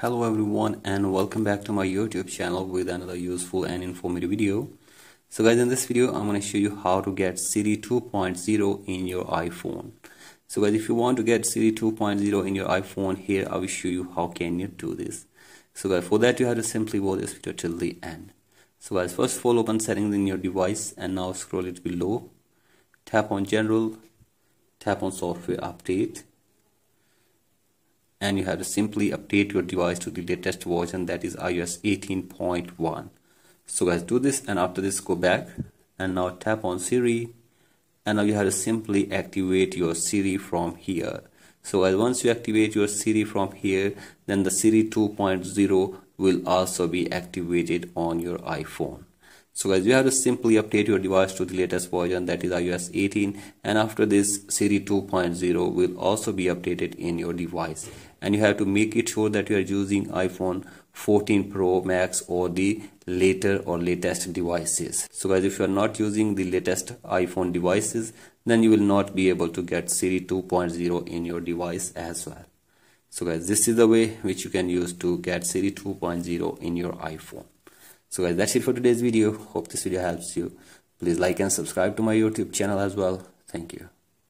Hello everyone and welcome back to my YouTube channel with another useful and informative video. So guys in this video I'm going to show you how to get Siri 2.0 in your iPhone. So guys if you want to get Siri 2.0 in your iPhone here I will show you how can you do this. So guys for that you have to simply watch this video till the end. So guys first of all open settings in your device and now scroll it below. Tap on general. Tap on software update and you have to simply update your device to the latest version that is iOS 18.1 so guys do this and after this go back and now tap on Siri and now you have to simply activate your Siri from here. So as once you activate your Siri from here then the Siri 2.0 will also be activated on your iPhone so guys you have to simply update your device to the latest version that is iOS 18 and after this Siri 2.0 will also be updated in your device and you have to make it sure that you are using iPhone 14 Pro Max or the later or latest devices. So guys if you are not using the latest iPhone devices then you will not be able to get Siri 2.0 in your device as well. So guys this is the way which you can use to get Siri 2.0 in your iPhone so guys that's it for today's video. Hope this video helps you. Please like and subscribe to my youtube channel as well. Thank you